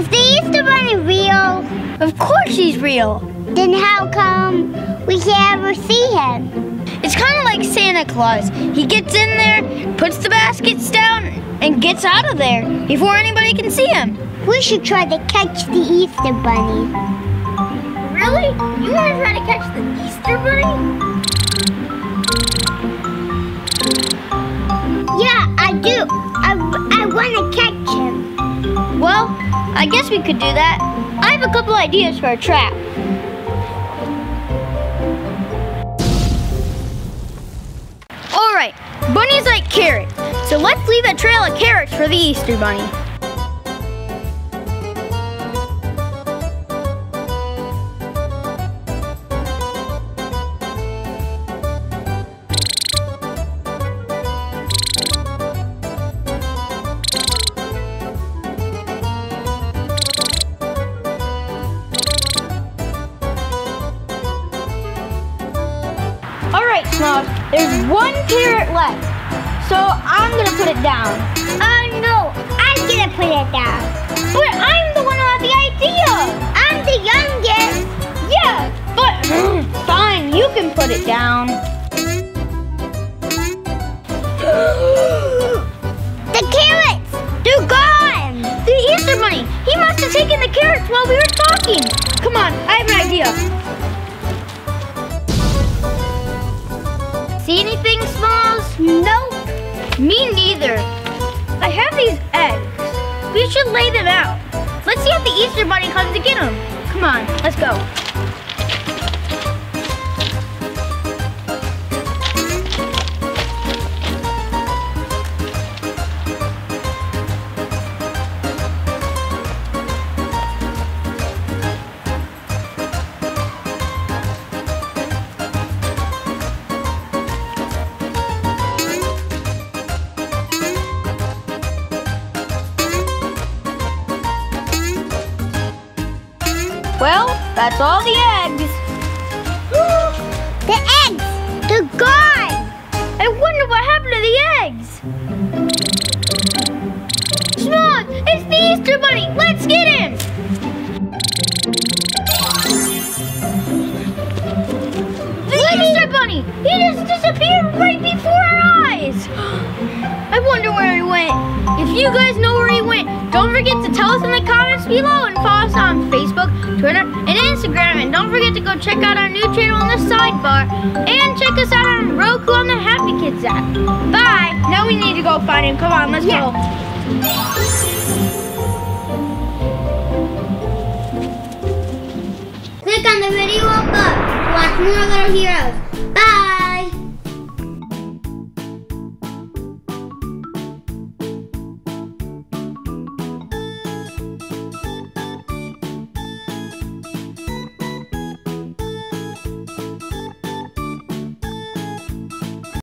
Is the Easter Bunny real? Of course he's real. Then how come we can't ever see him? It's kind of like Santa Claus. He gets in there, puts the baskets down, and gets out of there before anybody can see him. We should try to catch the Easter Bunny. Really? You want to try to catch the Easter Bunny? Yeah, I do. I, I want to catch I guess we could do that. I have a couple ideas for a trap. All right, bunnies like carrots, so let's leave a trail of carrots for the Easter Bunny. All right, Smalls, there's one carrot left, so I'm gonna put it down. Oh no, I'm gonna put it down. But I'm the one who had the idea. I'm the youngest. Yeah, but mm, fine, you can put it down. The carrots, they're gone. The Easter Bunny, he must have taken the carrots while we were talking. Come on, I have an idea. See anything, Smalls? Nope. Me neither. I have these eggs. We should lay them out. Let's see if the Easter Bunny comes to get them. Come on, let's go. Well, that's all the eggs. The eggs, they're gone. I wonder what happened to the eggs. Smalls, it's the Easter Bunny. Let's get him. The Easter Bunny. He just disappeared right before our eyes. I wonder where he went. If you guys know where he went, don't forget to tell us in the comments below and follow us on Facebook, Twitter, and Instagram. And don't forget to go check out our new channel in the sidebar. And check us out on Roku on the Happy Kids app. Bye. Now we need to go find him. Come on, let's Yeah. go. Click on the video above to watch more Little Heroes.